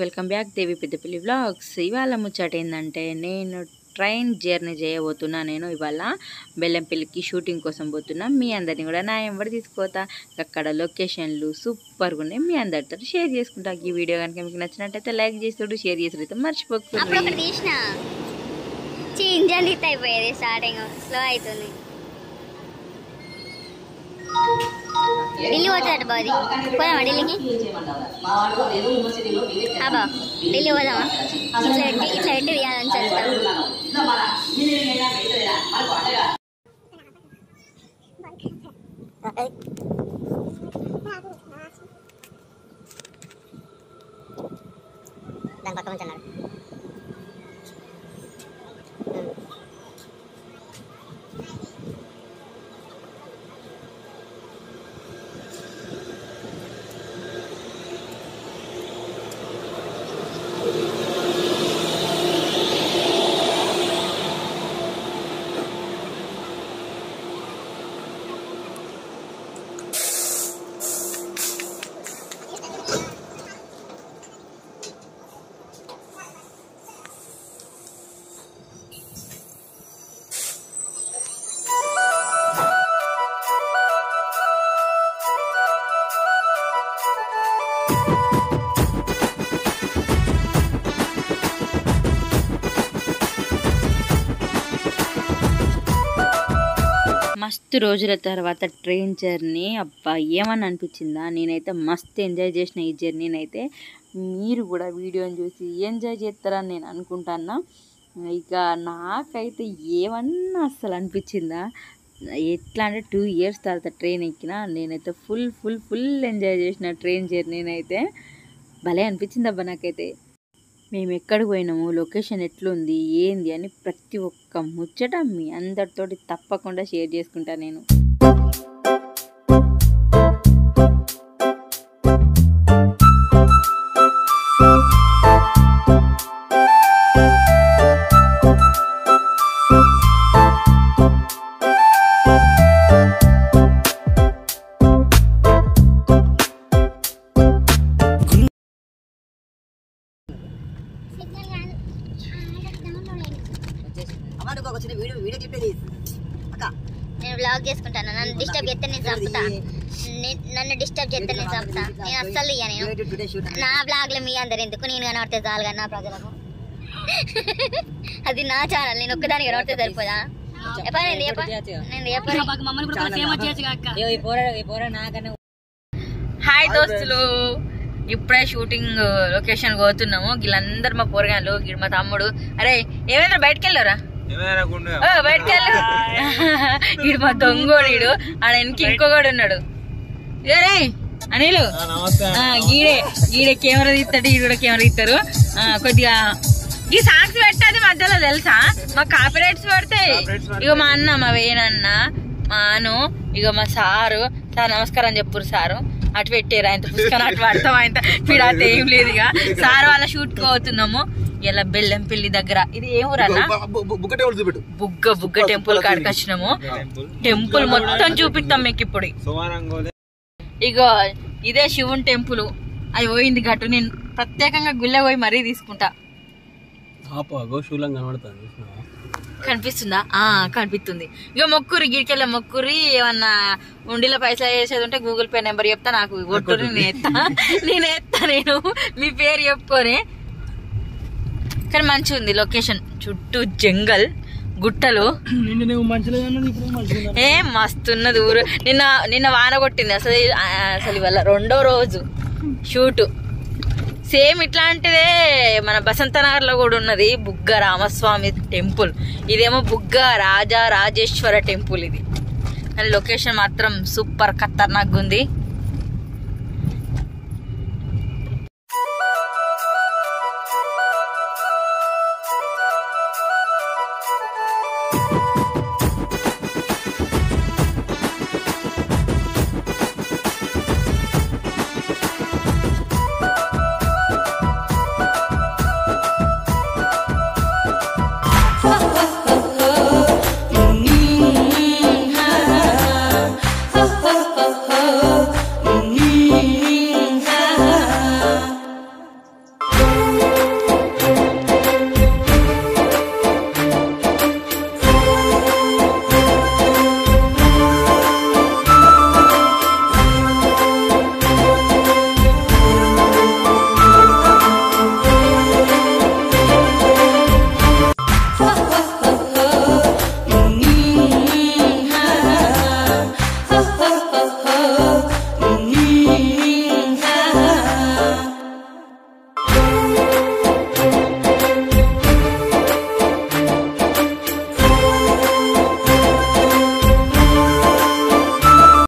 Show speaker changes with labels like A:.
A: Welcome back Devi Peddapalli vlogs ఇవాళ ముచ్చట ఏంటంటే నేను ట్రైన్ జర్నీ చేయబోతున్నా. నేను ఇవాళ బెల్లంపల్లికి షూటింగ్ కోసం పోతున్నా. మీ అందరిని కూడా నా ఎంబడి తీసుకోతా అక్కడ లొకేషన్లు సూపర్గా ఉన్నాయి. మీ అందరితో షేర్ చేసుకుంటా. ఈ వీడియో కనుక మీకు నచ్చినట్టయితే లైక్ చేస్తాడు షేర్ చేసాడు
B: అప్పుడు
A: మర్చిపోకూడదు
B: అయిపోయేది స్టార్టింగ్ స్లో అవుతుంది. ఢిల్లీ పోతుందట బాది పోదామా ఢిల్లీకి బా ఢిల్లీ పోదామా ఇట్లా ఎట్టి ఇట్లా ఎట్టి తీయాలని చెప్తాం దాని పక్క మంచి
A: మస్తు రోజుల తర్వాత ట్రైన్ జర్నీ. అబ్బా ఏమని అనిపించిందా? నేనైతే మస్తు ఎంజాయ్ చేసిన ఈ జర్నీని అయితే మీరు కూడా వీడియోని చూసి ఎంజాయ్ చేస్తారని నేను అనుకుంటాన్నా. ఇక నాకైతే ఏమన్నా అసలు అనిపించిందా? ఎట్లా అంటే టూ ఇయర్స్ తర్వాత ట్రైన్ ఎక్కిన నేనైతే ఫుల్ ఫుల్ ఫుల్ ఎంజాయ్ చేసిన ట్రైన్ జర్నీనైతే భలే అనిపించింది అబ్బా నాకైతే. మేము ఎక్కడికి పోయినాము లొకేషన్ ఎట్లుంది ఏంది అని ప్రతి ఒక్క ముచ్చట మీ అందరితోటి తప్పకుండా షేర్ చేసుకుంటా నేను.
B: నేను బ్లాగ్ చేసుకుంటాను. నన్ను డిస్టర్బ్ చేస్తే నేను చంపుతా. నన్ను డిస్టర్బ్ చేస్తే నేను చంపుతా. నేను అస్సలు ఇయ్య నేను నా బ్లాగ్లో మీ అందరు ఎందుకు? నేను కనబడితే చాలు కానీ నా ప్రజలకు. అది నా ఛానల్ నేను ఒక్కదానికి కనబడితే సరిపోదా?
A: హాయ్ దోస్తులు. ఇప్పుడే షూటింగ్ లొకేషన్ పోతున్నాము. వీళ్ళందరూ మా పోరగాళ్ళు మా తమ్ముడు. అరే ఏమైనా బయటకు వెళ్ళారా బయటకు వెళ్ళు వీడు మా దొంగోడు వీడు ఆడ వెనక ఇంకొకడు ఉన్నాడు. ఏరే అనిలు. ఆ, గీడే. గీడే కెమెరా తీస్తాడు ఈడు కూడా కెమెరా తీస్తారు కొద్దిగా ఈ సాంగ్స్ పెట్టాది మధ్యలో తెలుసా? మా కాపీరైట్స్ పడతాయి. ఇక మా అన్న మా వేణన్న మా అను ఇక మా సారు. సార్ నమస్కారం చెప్పురు సారు. అటు పెట్టారు ఆయన పుస్తకం అటు పడతాం ఆయన పీడాత ఏం లేదు ఇక సార్ వాళ్ళ షూట్కి పోతున్నాము. ఇలా బెల్లంపల్లి దగ్గర. ఇది ఏ ఊరన్నా? బుగ్గ బుగ్గ టెంపుల్ కాడికి వచ్చినాము టెంపుల్. మొత్తం చూపిస్తాం మీకు ఇప్పుడు. ఇగో ఇదే శివుని టెంపుల్. అది పోయింది గట్టు నేను ప్రత్యేకంగా గుళ్ళ పోయి మరీ తీసుకుంటా. కనిపిస్తుందా? ఆ కనిపిస్తుంది. ఇక మొక్కురి గిడికెళ్ళ మొక్కురి ఏమన్నా ఉండిలో పైసలు వేసేది ఉంటే గూగుల్ పే నెంబర్ చెప్తా. నాకు కొట్టుని నేను ఎత్తా. నేను ఎత్తా నేను. మీ పేరు చెప్పుకొని. కానీ మంచిగా ఉంది లొకేషన్. చుట్టూ జంగల్ గుట్టలు. ఏ మస్తున్నది ఊరు. నిన్న నిన్న వాన కొట్టింది అసలు అసలు ఇవాళ రెండో రోజు. షూట్. సేమ్ ఇట్లాంటిదే మన బసంత నగర్లో కూడా ఉన్నది బుగ్గ రామస్వామి టెంపుల్. ఇదేమో బుగ్గ రాజా రాజేశ్వర టెంపుల్ ఇది. లొకేషన్ మాత్రం సూపర్ ఖతర్నాక్ ఉంది.